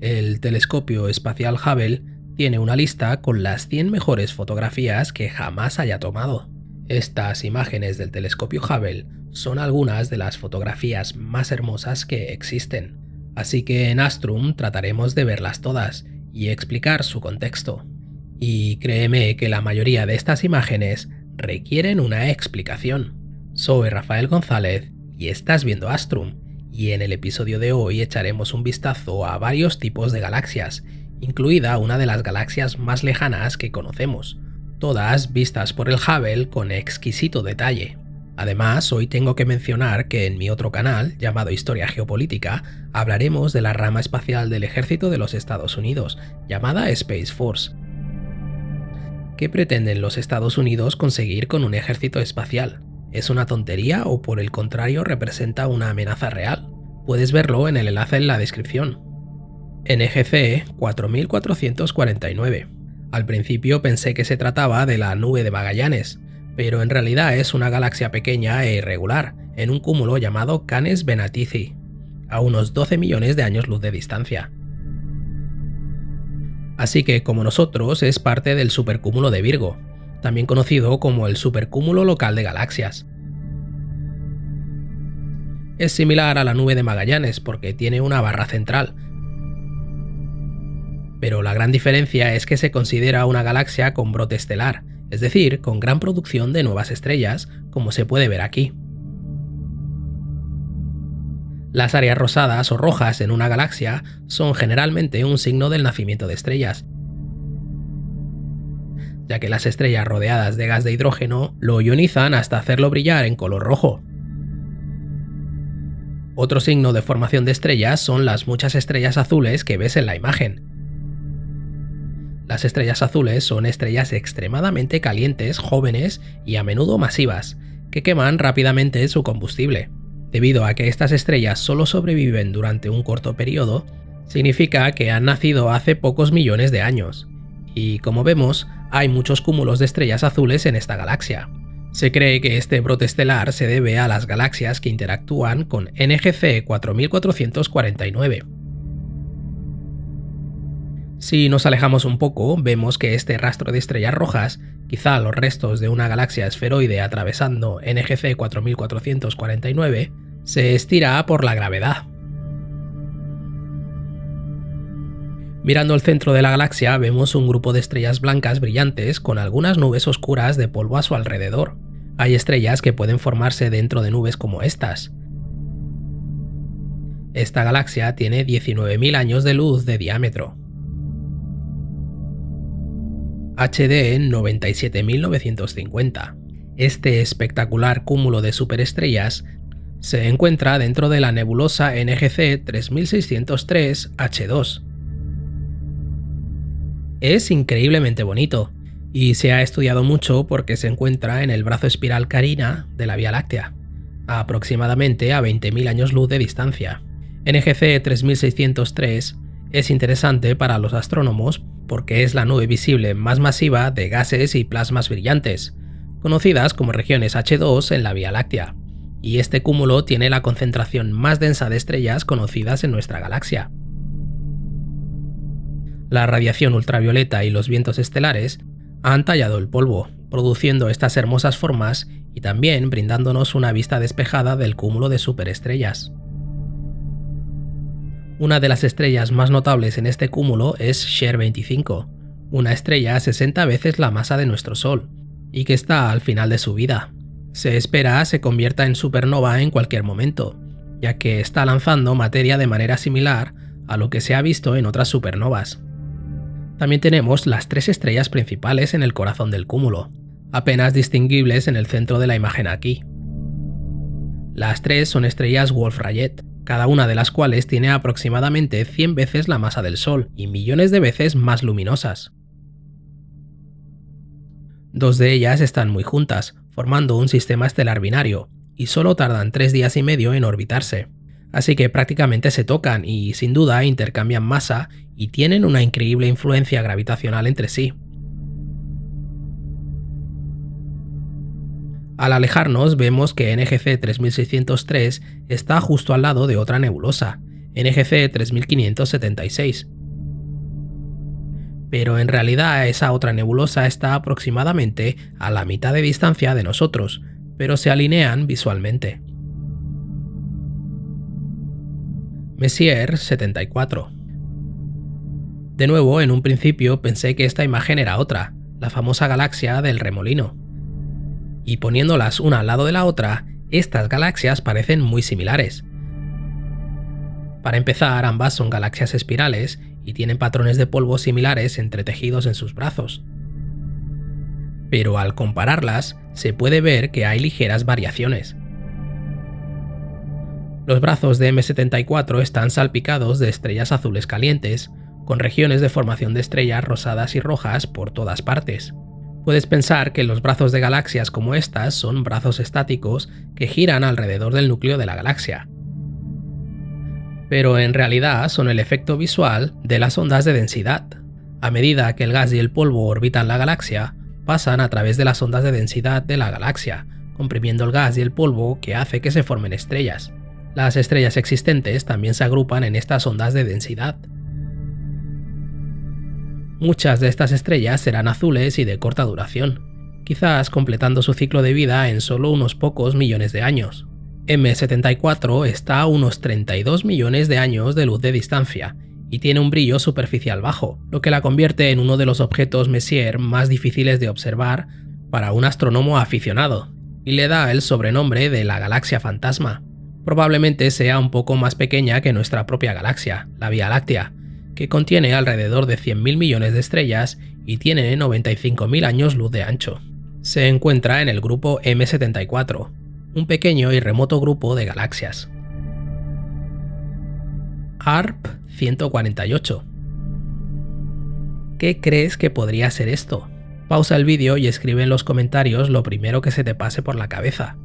El telescopio espacial Hubble tiene una lista con las 100 mejores fotografías que jamás haya tomado. Estas imágenes del telescopio Hubble son algunas de las fotografías más hermosas que existen, así que en Astrum trataremos de verlas todas y explicar su contexto. Y créeme que la mayoría de estas imágenes requieren una explicación. Soy Rafael González y estás viendo Astrum, y en el episodio de hoy echaremos un vistazo a varios tipos de galaxias, incluida una de las galaxias más lejanas que conocemos, todas vistas por el Hubble con exquisito detalle. Además, hoy tengo que mencionar que en mi otro canal, llamado Historia Geopolítica, hablaremos de la rama espacial del ejército de los Estados Unidos, llamada Space Force. ¿Qué pretenden los Estados Unidos conseguir con un ejército espacial? ¿Es una tontería o por el contrario representa una amenaza real? Puedes verlo en el enlace en la descripción. NGC 4449. Al principio pensé que se trataba de la nube de Magallanes, pero en realidad es una galaxia pequeña e irregular, en un cúmulo llamado Canes Venatici, a unos 12 millones de años luz de distancia. Así que, como nosotros, es parte del supercúmulo de Virgo, también conocido como el supercúmulo local de galaxias. Es similar a la nube de Magallanes porque tiene una barra central, pero la gran diferencia es que se considera una galaxia con brote estelar, es decir, con gran producción de nuevas estrellas, como se puede ver aquí. Las áreas rosadas o rojas en una galaxia son generalmente un signo del nacimiento de estrellas, ya que las estrellas rodeadas de gas de hidrógeno lo ionizan hasta hacerlo brillar en color rojo. Otro signo de formación de estrellas son las muchas estrellas azules que ves en la imagen. Las estrellas azules son estrellas extremadamente calientes, jóvenes y a menudo masivas, que queman rápidamente su combustible. Debido a que estas estrellas solo sobreviven durante un corto periodo, significa que han nacido hace pocos millones de años. Y como vemos, hay muchos cúmulos de estrellas azules en esta galaxia. Se cree que este brote estelar se debe a las galaxias que interactúan con NGC 4449. Si nos alejamos un poco, vemos que este rastro de estrellas rojas, quizá los restos de una galaxia esferoide atravesando NGC 4449, se estira por la gravedad. Mirando el centro de la galaxia vemos un grupo de estrellas blancas brillantes con algunas nubes oscuras de polvo a su alrededor. Hay estrellas que pueden formarse dentro de nubes como estas. Esta galaxia tiene 19.000 años de luz de diámetro. HD 97950. Este espectacular cúmulo de superestrellas se encuentra dentro de la nebulosa NGC 3603 H2, es increíblemente bonito y se ha estudiado mucho porque se encuentra en el brazo espiral Carina de la Vía Láctea, aproximadamente a 20.000 años luz de distancia. NGC 3603 es interesante para los astrónomos porque es la nube visible más masiva de gases y plasmas brillantes, conocidas como regiones H2 en la Vía Láctea, y este cúmulo tiene la concentración más densa de estrellas conocidas en nuestra galaxia. La radiación ultravioleta y los vientos estelares han tallado el polvo, produciendo estas hermosas formas y también brindándonos una vista despejada del cúmulo de superestrellas. Una de las estrellas más notables en este cúmulo es Sher 25, una estrella 60 veces la masa de nuestro Sol, y que está al final de su vida. Se espera se convierta en supernova en cualquier momento, ya que está lanzando materia de manera similar a lo que se ha visto en otras supernovas. También tenemos las tres estrellas principales en el corazón del cúmulo, apenas distinguibles en el centro de la imagen aquí. Las tres son estrellas Wolf-Rayet, cada una de las cuales tiene aproximadamente 100 veces la masa del Sol y millones de veces más luminosas. Dos de ellas están muy juntas, formando un sistema estelar binario, y solo tardan tres días y medio en orbitarse así que prácticamente se tocan y sin duda intercambian masa y tienen una increíble influencia gravitacional entre sí. Al alejarnos vemos que NGC 3603 está justo al lado de otra nebulosa, NGC 3576. Pero en realidad esa otra nebulosa está aproximadamente a la mitad de distancia de nosotros, pero se alinean visualmente. Messier 74 De nuevo, en un principio pensé que esta imagen era otra, la famosa galaxia del remolino. Y poniéndolas una al lado de la otra, estas galaxias parecen muy similares. Para empezar, ambas son galaxias espirales y tienen patrones de polvo similares entretejidos en sus brazos. Pero al compararlas, se puede ver que hay ligeras variaciones. Los brazos de M74 están salpicados de estrellas azules calientes, con regiones de formación de estrellas rosadas y rojas por todas partes. Puedes pensar que los brazos de galaxias como estas son brazos estáticos que giran alrededor del núcleo de la galaxia. Pero en realidad son el efecto visual de las ondas de densidad. A medida que el gas y el polvo orbitan la galaxia, pasan a través de las ondas de densidad de la galaxia, comprimiendo el gas y el polvo que hace que se formen estrellas. Las estrellas existentes también se agrupan en estas ondas de densidad. Muchas de estas estrellas serán azules y de corta duración, quizás completando su ciclo de vida en solo unos pocos millones de años. M74 está a unos 32 millones de años de luz de distancia y tiene un brillo superficial bajo, lo que la convierte en uno de los objetos Messier más difíciles de observar para un astrónomo aficionado, y le da el sobrenombre de la galaxia fantasma. Probablemente sea un poco más pequeña que nuestra propia galaxia, la Vía Láctea, que contiene alrededor de 100.000 millones de estrellas y tiene 95.000 años luz de ancho. Se encuentra en el grupo M74, un pequeño y remoto grupo de galaxias. ARP 148 ¿Qué crees que podría ser esto? Pausa el vídeo y escribe en los comentarios lo primero que se te pase por la cabeza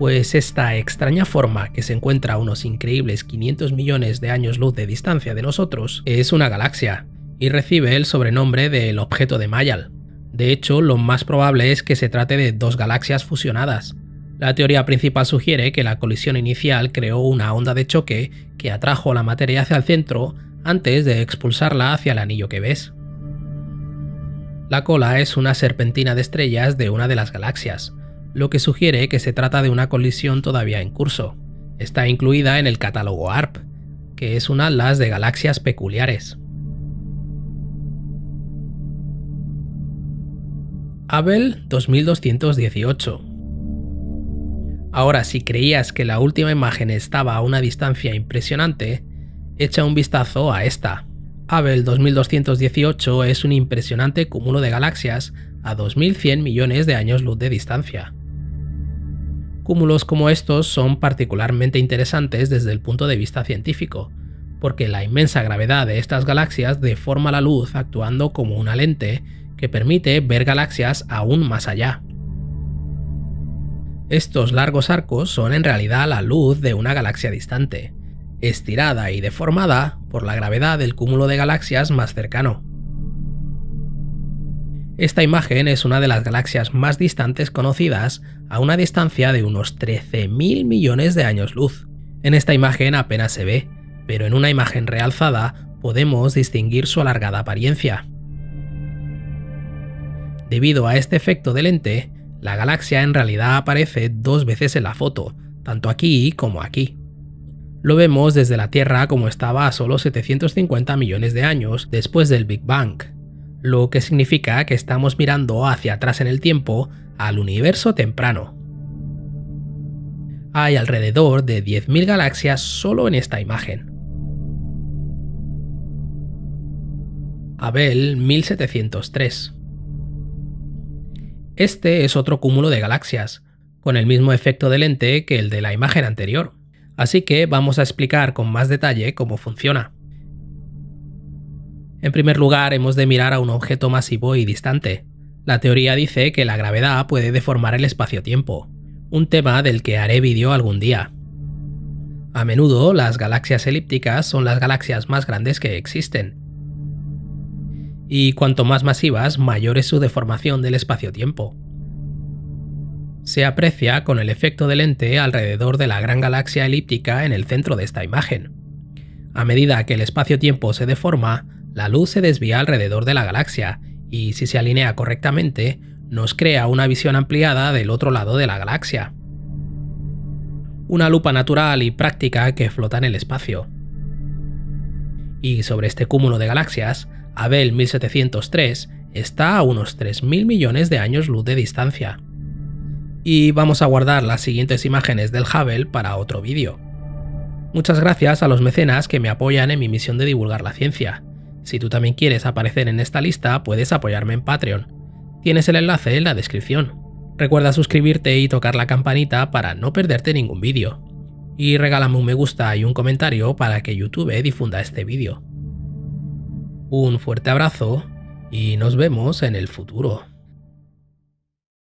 pues esta extraña forma que se encuentra a unos increíbles 500 millones de años luz de distancia de nosotros es una galaxia, y recibe el sobrenombre del objeto de Mayal. De hecho, lo más probable es que se trate de dos galaxias fusionadas. La teoría principal sugiere que la colisión inicial creó una onda de choque que atrajo la materia hacia el centro antes de expulsarla hacia el anillo que ves. La cola es una serpentina de estrellas de una de las galaxias, lo que sugiere que se trata de una colisión todavía en curso. Está incluida en el catálogo ARP, que es un atlas de galaxias peculiares. Abel 2218 Ahora, si creías que la última imagen estaba a una distancia impresionante, echa un vistazo a esta. Abel 2218 es un impresionante cúmulo de galaxias a 2100 millones de años luz de distancia. Cúmulos como estos son particularmente interesantes desde el punto de vista científico, porque la inmensa gravedad de estas galaxias deforma la luz actuando como una lente que permite ver galaxias aún más allá. Estos largos arcos son en realidad la luz de una galaxia distante, estirada y deformada por la gravedad del cúmulo de galaxias más cercano. Esta imagen es una de las galaxias más distantes conocidas a una distancia de unos 13.000 millones de años luz. En esta imagen apenas se ve, pero en una imagen realzada podemos distinguir su alargada apariencia. Debido a este efecto de lente, la galaxia en realidad aparece dos veces en la foto, tanto aquí como aquí. Lo vemos desde la Tierra como estaba a solo 750 millones de años después del Big Bang, lo que significa que estamos mirando hacia atrás en el tiempo al universo temprano. Hay alrededor de 10.000 galaxias solo en esta imagen. Abel 1703 Este es otro cúmulo de galaxias, con el mismo efecto de lente que el de la imagen anterior, así que vamos a explicar con más detalle cómo funciona. En primer lugar, hemos de mirar a un objeto masivo y distante. La teoría dice que la gravedad puede deformar el espacio-tiempo, un tema del que haré vídeo algún día. A menudo, las galaxias elípticas son las galaxias más grandes que existen. Y cuanto más masivas, mayor es su deformación del espacio-tiempo. se aprecia con el efecto de lente alrededor de la gran galaxia elíptica en el centro de esta imagen. A medida que el espacio-tiempo se deforma, la luz se desvía alrededor de la galaxia y si se alinea correctamente, nos crea una visión ampliada del otro lado de la galaxia. Una lupa natural y práctica que flota en el espacio. Y sobre este cúmulo de galaxias, Abel 1703 está a unos 3.000 millones de años luz de distancia. Y vamos a guardar las siguientes imágenes del Hubble para otro vídeo. Muchas gracias a los mecenas que me apoyan en mi misión de divulgar la ciencia. Si tú también quieres aparecer en esta lista, puedes apoyarme en Patreon. Tienes el enlace en la descripción. Recuerda suscribirte y tocar la campanita para no perderte ningún vídeo. Y regálame un me gusta y un comentario para que YouTube difunda este vídeo. Un fuerte abrazo y nos vemos en el futuro.